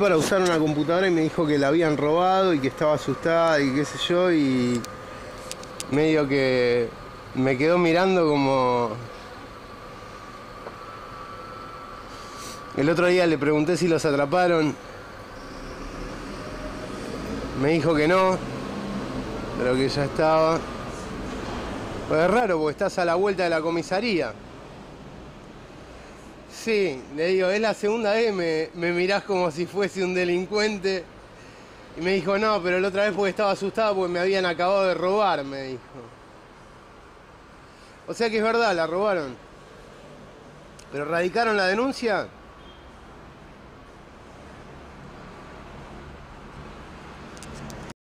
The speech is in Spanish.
para usar una computadora y me dijo que la habían robado y que estaba asustada y qué sé yo y medio que me quedó mirando como el otro día le pregunté si los atraparon. Me dijo que no pero que ya estaba. Pues es raro porque estás a la vuelta de la comisaría Sí, le digo, es la segunda vez me, me mirás como si fuese un delincuente. Y me dijo, no, pero la otra vez porque estaba asustado porque me habían acabado de robar, me dijo. O sea que es verdad, la robaron. ¿Pero radicaron la denuncia?